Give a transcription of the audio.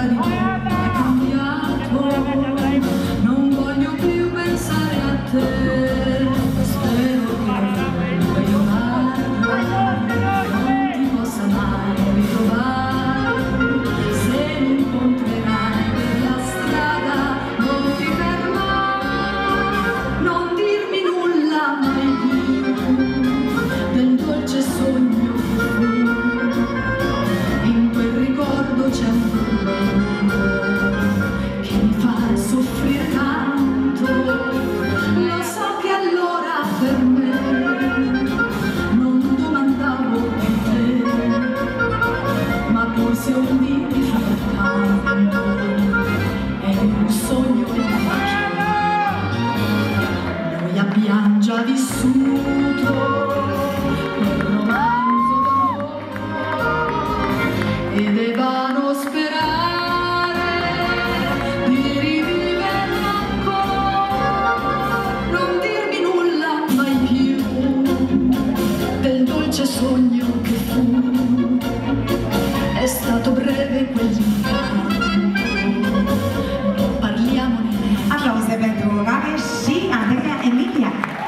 하나님 soffrir tanto, lo so che allora per me non domandavo più te, ma forse un dì mi soltanto è un sogno facile. Noi abbiamo già vissuto dolce sogno che fu. È stato breve quell'incanto non parliamone. Applause per va Sci sì e Emilia